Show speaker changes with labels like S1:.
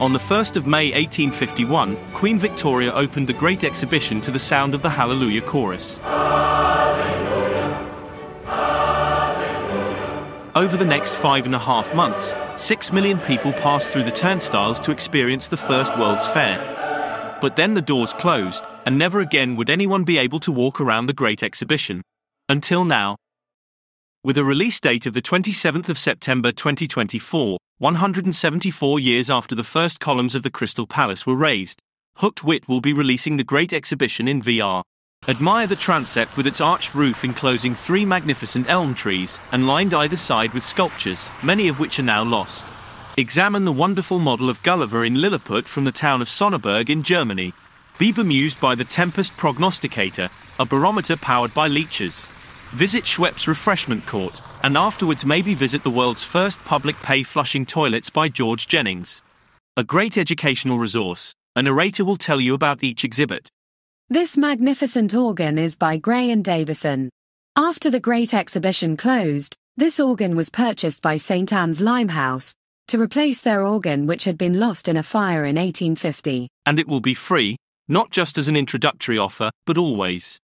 S1: On the 1st of May 1851, Queen Victoria opened the Great Exhibition to the sound of the Hallelujah Chorus. Over the next five and a half months, six million people passed through the turnstiles to experience the first World's Fair. But then the doors closed, and never again would anyone be able to walk around the Great Exhibition. Until now. With a release date of the 27th of September 2024, 174 years after the first columns of the Crystal Palace were raised, Hooked Wit will be releasing the Great Exhibition in VR. Admire the transept with its arched roof enclosing three magnificent elm trees, and lined either side with sculptures, many of which are now lost. Examine the wonderful model of Gulliver in Lilliput from the town of Sonneberg in Germany. Be bemused by the Tempest Prognosticator, a barometer powered by leeches. Visit Schweppes Refreshment Court, and afterwards maybe visit the world's first public pay flushing toilets by George Jennings. A great educational resource. A narrator will tell you about each exhibit.
S2: This magnificent organ is by Gray and Davison. After the Great Exhibition closed, this organ was purchased by St. Anne's Limehouse to replace their organ which had been lost in a fire in 1850.
S1: And it will be free, not just as an introductory offer, but always.